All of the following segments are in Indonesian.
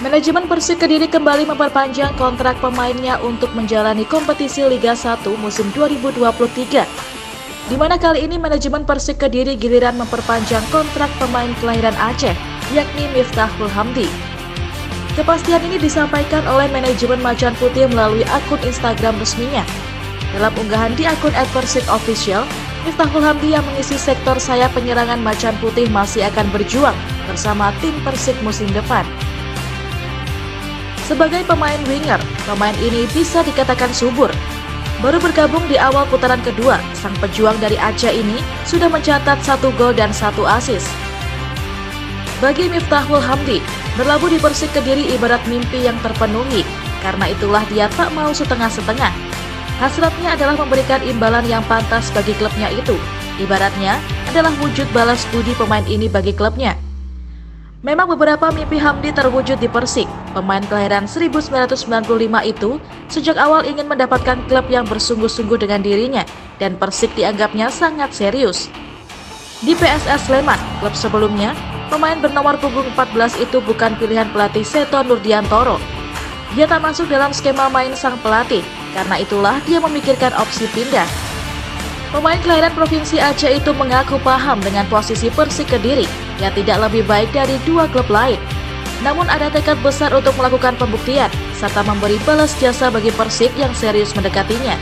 Manajemen Persik Kediri kembali memperpanjang kontrak pemainnya untuk menjalani kompetisi Liga 1 musim 2023. Di mana kali ini manajemen Persik Kediri giliran memperpanjang kontrak pemain kelahiran Aceh, yakni Miftahul Hamdi. Kepastian ini disampaikan oleh manajemen Macan Putih melalui akun Instagram resminya. Dalam unggahan di akun @persik_official, Miftahul Hamdi yang mengisi sektor sayap penyerangan Macan Putih masih akan berjuang bersama tim Persik musim depan. Sebagai pemain winger, pemain ini bisa dikatakan subur. Baru bergabung di awal putaran kedua, sang pejuang dari Aceh ini sudah mencatat satu gol dan satu asis. Bagi Miftahul Hamdi, berlabuh di Persik Kediri ibarat mimpi yang terpenuhi, karena itulah dia tak mau setengah-setengah. Hasratnya adalah memberikan imbalan yang pantas bagi klubnya itu. Ibaratnya adalah wujud balas budi pemain ini bagi klubnya. Memang beberapa mimpi Hamdi terwujud di Persik. Pemain kelahiran 1995 itu sejak awal ingin mendapatkan klub yang bersungguh-sungguh dengan dirinya dan Persik dianggapnya sangat serius. Di PSS Sleman, klub sebelumnya, pemain bernomor punggung 14 itu bukan pilihan pelatih Seto Nurdiantoro. Dia tak masuk dalam skema main sang pelatih, karena itulah dia memikirkan opsi pindah. Pemain kelahiran Provinsi Aceh itu mengaku paham dengan posisi Persik Kediri yang tidak lebih baik dari dua klub lain. Namun ada tekad besar untuk melakukan pembuktian serta memberi balas jasa bagi Persik yang serius mendekatinya.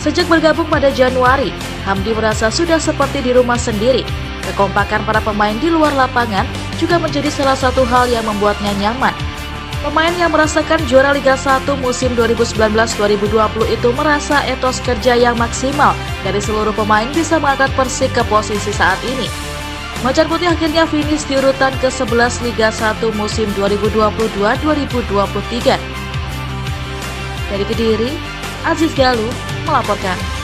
Sejak bergabung pada Januari, Hamdi merasa sudah seperti di rumah sendiri. Kekompakan para pemain di luar lapangan juga menjadi salah satu hal yang membuatnya nyaman Pemain yang merasakan juara Liga 1 musim 2019-2020 itu merasa etos kerja yang maksimal dari seluruh pemain bisa mengangkat Persik ke posisi saat ini. Macan Putih akhirnya finish di urutan ke-11 Liga 1 musim 2022-2023. Dari Kediri, Aziz Galuh melaporkan.